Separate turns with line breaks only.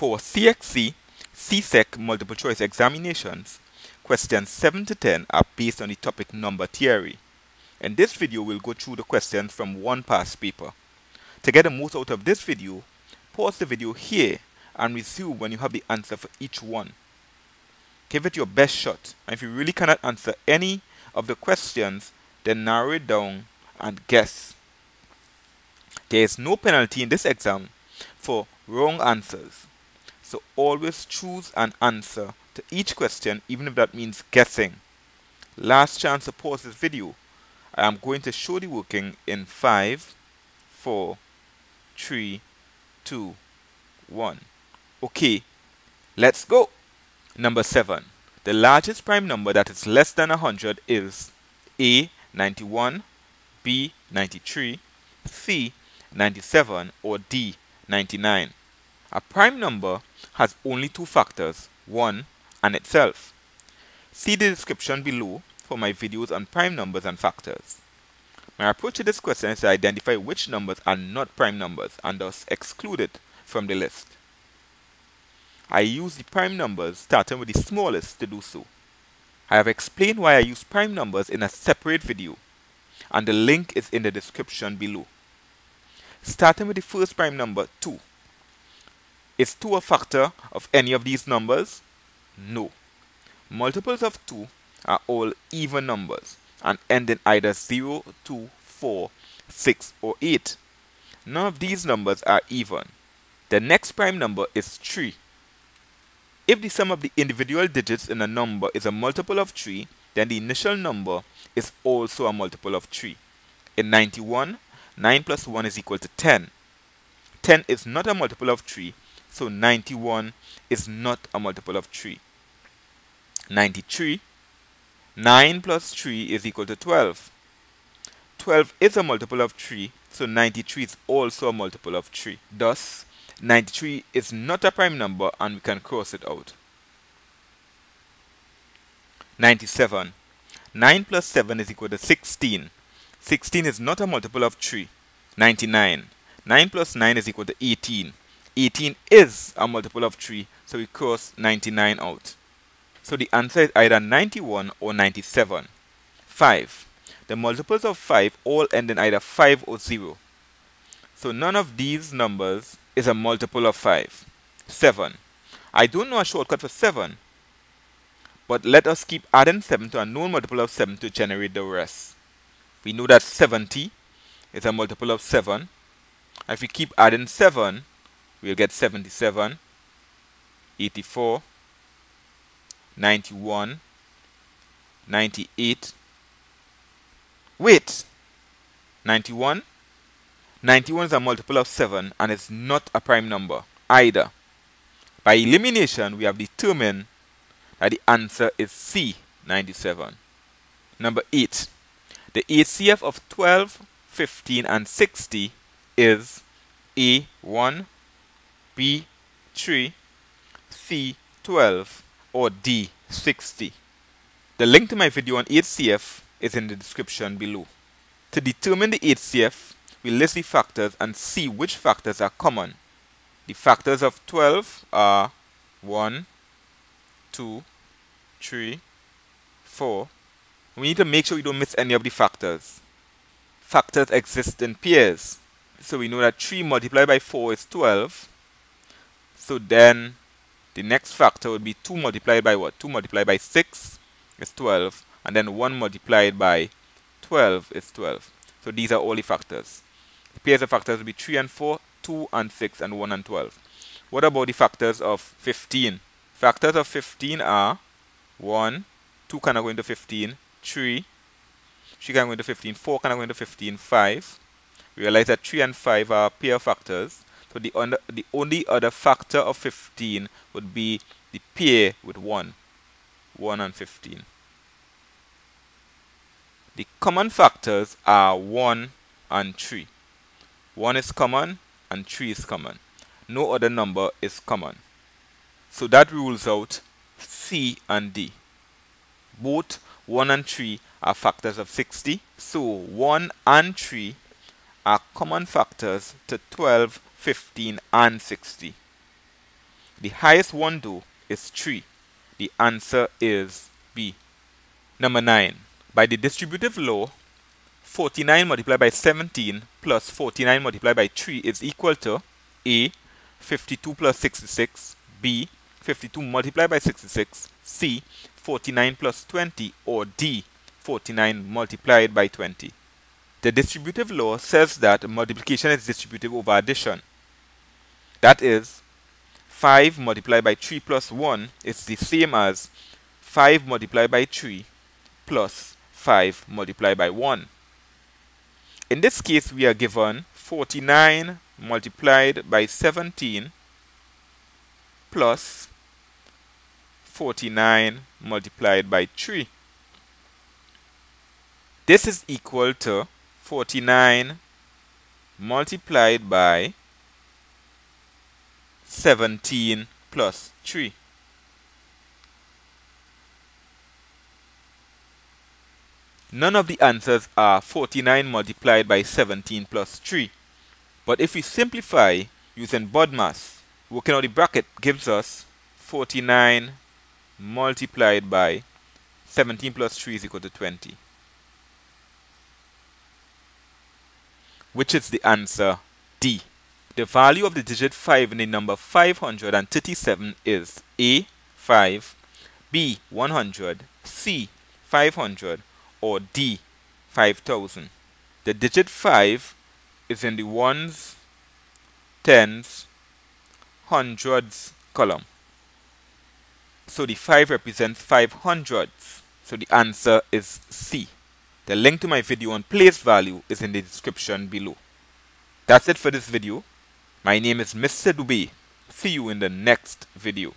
For CXC, CSEC multiple choice examinations, questions 7 to 10 are based on the topic number theory. In this video, we'll go through the questions from one past paper. To get the most out of this video, pause the video here and resume when you have the answer for each one. Give it your best shot, and if you really cannot answer any of the questions, then narrow it down and guess. There is no penalty in this exam for wrong answers. So always choose an answer to each question even if that means guessing. Last chance to pause this video. I am going to show the working in 5, 4, 3, 2, 1. Okay, let's go. Number 7. The largest prime number that is less than 100 is A. 91, B. 93, C. 97 or D 99. A prime number has only two factors, 1 and itself. See the description below for my videos on prime numbers and factors. My approach to this question is to identify which numbers are not prime numbers and thus excluded from the list. I use the prime numbers starting with the smallest to do so. I have explained why I use prime numbers in a separate video and the link is in the description below. Starting with the first prime number 2. Is 2 a factor of any of these numbers? No. Multiples of 2 are all even numbers and end in either 0, 2, 4, 6 or 8. None of these numbers are even. The next prime number is 3. If the sum of the individual digits in a number is a multiple of 3, then the initial number is also a multiple of 3. In 91, 9 plus 1 is equal to 10. 10 is not a multiple of 3, so 91 is not a multiple of 3. 93, 9 plus 3 is equal to 12. 12 is a multiple of 3, so 93 is also a multiple of 3. Thus, 93 is not a prime number and we can cross it out. 97. 9 plus 7 is equal to 16. 16 is not a multiple of 3. 99. 9 plus 9 is equal to 18. 18 is a multiple of 3, so we cross 99 out. So the answer is either 91 or 97. 5. The multiples of 5 all end in either 5 or 0. So none of these numbers is a multiple of 5. 7. I don't know a shortcut for 7, but let us keep adding 7 to a known multiple of 7 to generate the rest we know that 70 is a multiple of 7. If we keep adding 7, we'll get 77, 84, 91, 98. Wait! 91? 91 is a multiple of 7 and it's not a prime number either. By elimination, we have determined that the answer is C, 97. Number 8. The HCF of 12, 15 and 60 is A1, B3, C12 or D60. The link to my video on HCF is in the description below. To determine the HCF, we list the factors and see which factors are common. The factors of 12 are 1, 2, 3, 4, we need to make sure we don't miss any of the factors. Factors exist in pairs. So we know that 3 multiplied by 4 is 12. So then the next factor would be 2 multiplied by what? 2 multiplied by 6 is 12. And then 1 multiplied by 12 is 12. So these are all the factors. The pairs of factors would be 3 and 4, 2 and 6, and 1 and 12. What about the factors of 15? Factors of 15 are 1, 2 cannot go into 15, 3. 3 can go into 15. 4 can go into 15. 5. Realize that 3 and 5 are pair factors. So the, under, the only other factor of 15 would be the pair with 1. 1 and 15. The common factors are 1 and 3. 1 is common and 3 is common. No other number is common. So that rules out C and D. Both 1 and 3 are factors of 60. So 1 and 3 are common factors to 12, 15 and 60. The highest one though is 3. The answer is B. Number 9. By the distributive law, 49 multiplied by 17 plus 49 multiplied by 3 is equal to A. 52 plus 66, B. 52 multiplied by 66, C. 49 plus 20, or D. 49 multiplied by 20. The distributive law says that multiplication is distributive over addition. That is, 5 multiplied by 3 plus 1 is the same as 5 multiplied by 3 plus 5 multiplied by 1. In this case, we are given 49 multiplied by 17 plus 49 multiplied by 3. This is equal to 49 multiplied by 17 plus 3. None of the answers are 49 multiplied by 17 plus 3. But if we simplify using BODMAS, working out the bracket gives us 49 multiplied by 17 plus 3 is equal to 20. which is the answer D. The value of the digit 5 in the number 537 is A. 5, B. 100, C. 500, or D. 5000. The digit 5 is in the ones, tens, hundreds column. So the 5 represents 5 hundredths. So the answer is C. The link to my video on place value is in the description below. That's it for this video. My name is Mr. Dube. See you in the next video.